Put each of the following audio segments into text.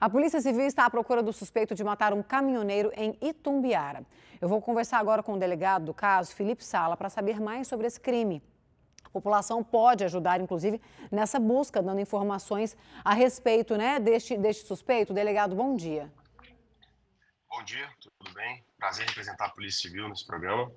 A Polícia Civil está à procura do suspeito de matar um caminhoneiro em Itumbiara. Eu vou conversar agora com o delegado do caso, Felipe Sala, para saber mais sobre esse crime. A população pode ajudar, inclusive, nessa busca, dando informações a respeito né, deste, deste suspeito. Delegado, bom dia. Bom dia, tudo bem? Prazer representar a Polícia Civil nesse programa.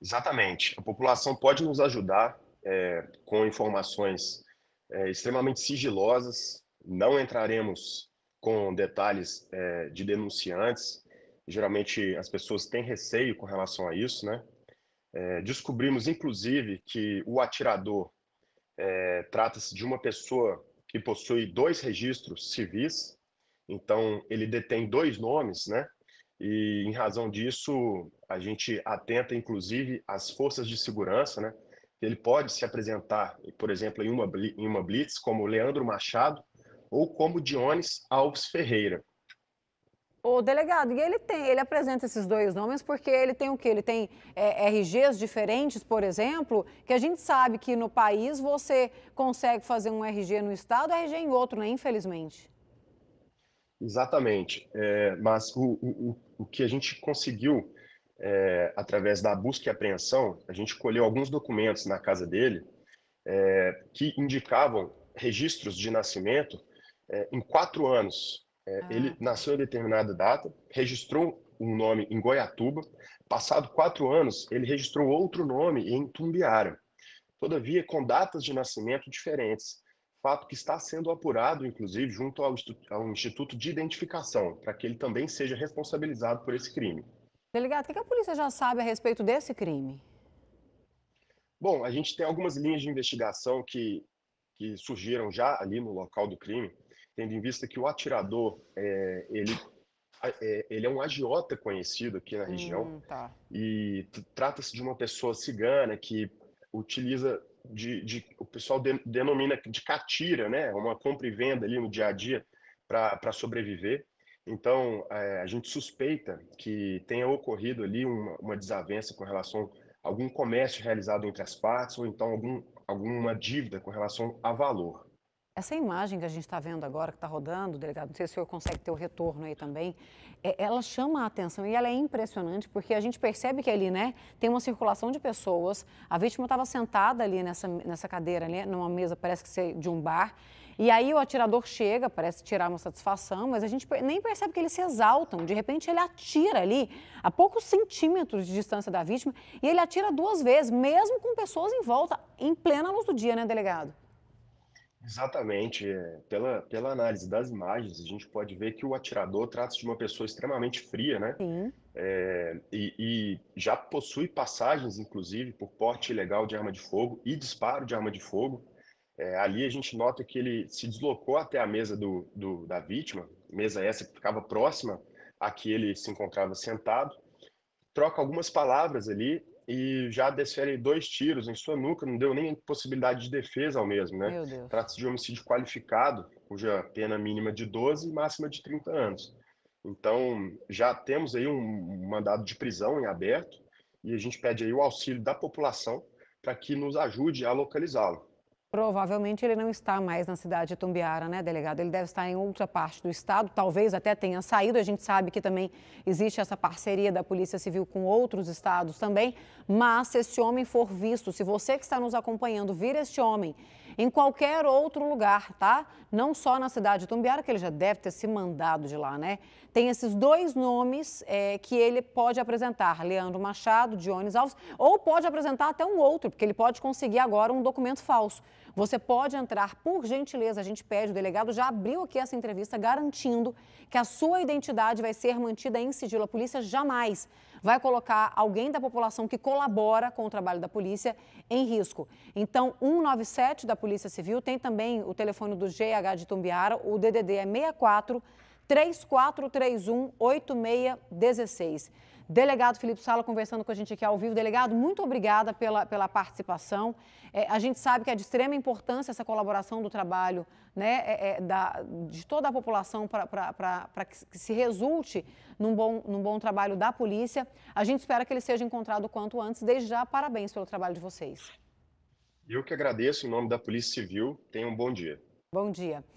Exatamente. A população pode nos ajudar é, com informações é, extremamente sigilosas. Não entraremos com detalhes é, de denunciantes. Geralmente as pessoas têm receio com relação a isso, né? É, descobrimos, inclusive, que o atirador é, trata-se de uma pessoa que possui dois registros civis, então ele detém dois nomes, né? E em razão disso, a gente atenta, inclusive, às forças de segurança, né? Ele pode se apresentar, por exemplo, em uma, em uma blitz como Leandro Machado, ou como Dionis Alves Ferreira. O delegado, e ele tem, ele apresenta esses dois nomes porque ele tem o quê? Ele tem é, RGs diferentes, por exemplo, que a gente sabe que no país você consegue fazer um RG no estado, RG em outro, né? Infelizmente. Exatamente. É, mas o, o, o que a gente conseguiu é, através da busca e apreensão, a gente colheu alguns documentos na casa dele é, que indicavam registros de nascimento é, em quatro anos. É, ah. Ele nasceu em determinada data, registrou um nome em Goiatuba, passado quatro anos, ele registrou outro nome em Tumbiara. Todavia, com datas de nascimento diferentes. Fato que está sendo apurado, inclusive, junto ao, ao Instituto de Identificação, para que ele também seja responsabilizado por esse crime. Delegado, o que a polícia já sabe a respeito desse crime? Bom, a gente tem algumas linhas de investigação que, que surgiram já ali no local do crime tendo em vista que o atirador, é, ele, é, ele é um agiota conhecido aqui na região, hum, tá. e trata-se de uma pessoa cigana que utiliza, de, de o pessoal de, denomina de catira, né, uma compra e venda ali no dia a dia para sobreviver. Então, é, a gente suspeita que tenha ocorrido ali uma, uma desavença com relação a algum comércio realizado entre as partes, ou então algum, alguma dívida com relação a valor. Essa imagem que a gente está vendo agora, que está rodando, delegado, não sei se o senhor consegue ter o retorno aí também, é, ela chama a atenção e ela é impressionante porque a gente percebe que ali, né, tem uma circulação de pessoas, a vítima estava sentada ali nessa, nessa cadeira, ali, numa mesa, parece que de um bar, e aí o atirador chega, parece tirar uma satisfação, mas a gente nem percebe que eles se exaltam, de repente ele atira ali, a poucos centímetros de distância da vítima, e ele atira duas vezes, mesmo com pessoas em volta, em plena luz do dia, né, delegado? Exatamente. É, pela, pela análise das imagens, a gente pode ver que o atirador trata-se de uma pessoa extremamente fria, né? Sim. É, e, e, já possui passagens, inclusive, por porte ilegal de arma de fogo e disparo de arma de fogo. É, ali a gente nota que ele se deslocou até a mesa do, do, da vítima, mesa essa que ficava próxima a que ele se encontrava sentado, troca algumas palavras ali e já desfere dois tiros em sua nuca, não deu nem possibilidade de defesa ao mesmo, né? Trata-se de homicídio qualificado, cuja pena mínima de 12 e máxima de 30 anos. Então, já temos aí um mandado de prisão em aberto e a gente pede aí o auxílio da população para que nos ajude a localizá-lo. Provavelmente ele não está mais na cidade de Tumbiara, né, delegado? Ele deve estar em outra parte do estado, talvez até tenha saído. A gente sabe que também existe essa parceria da Polícia Civil com outros estados também. Mas se esse homem for visto, se você que está nos acompanhando vir este homem em qualquer outro lugar, tá? Não só na cidade de Tumbiara, que ele já deve ter se mandado de lá, né? Tem esses dois nomes é, que ele pode apresentar: Leandro Machado, Dionis Alves, ou pode apresentar até um outro, porque ele pode conseguir agora um documento falso. Você pode entrar, por gentileza, a gente pede, o delegado já abriu aqui essa entrevista garantindo que a sua identidade vai ser mantida em sigilo. A polícia jamais vai colocar alguém da população que colabora com o trabalho da polícia em risco. Então, 197 da Polícia Civil tem também o telefone do GH de Tumbiara, o DDD é 64 3431 8616. Delegado Felipe Sala conversando com a gente aqui ao vivo. Delegado, muito obrigada pela, pela participação. É, a gente sabe que é de extrema importância essa colaboração do trabalho né, é, é, da, de toda a população para que se resulte num bom, num bom trabalho da polícia. A gente espera que ele seja encontrado quanto antes. Desde já, parabéns pelo trabalho de vocês. Eu que agradeço em nome da Polícia Civil. Tenha um bom dia. Bom dia.